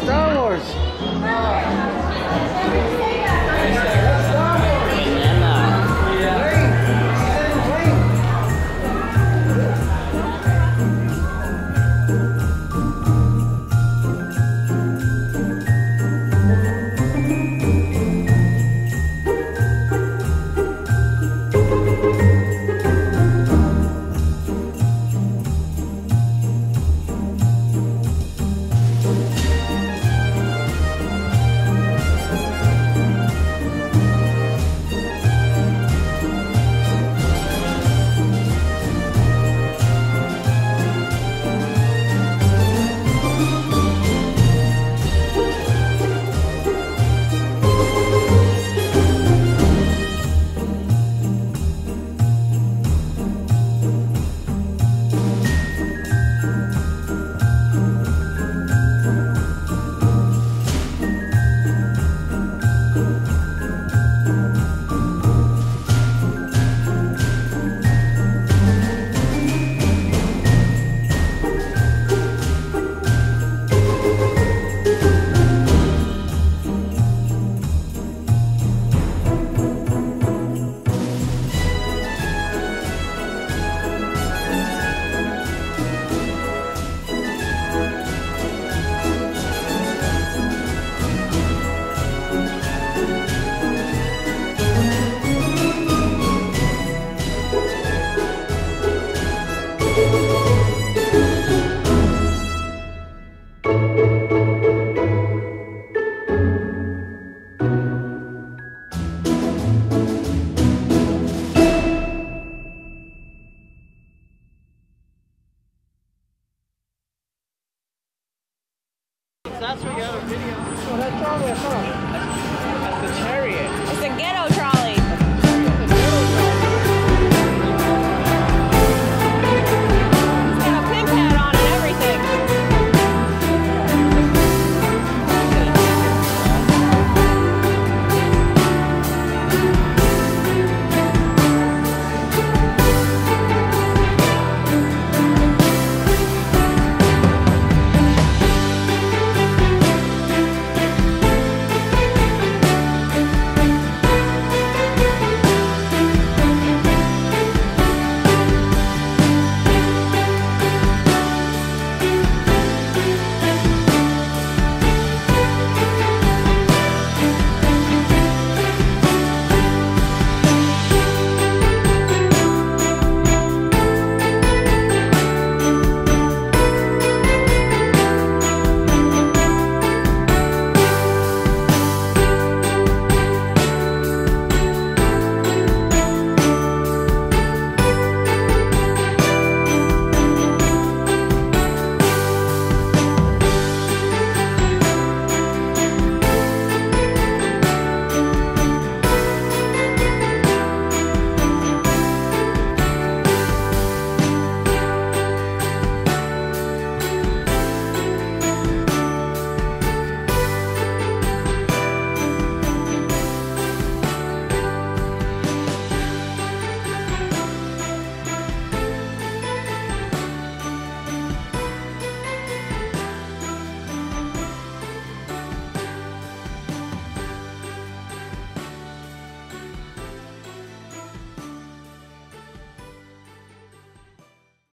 Star Wars. Oh. That's where you got a video. That's. That's the chariot. It's a ghetto chariot.